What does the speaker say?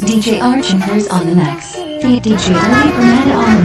DJ Archer's on the next. Feed DJ Lily Bernetta on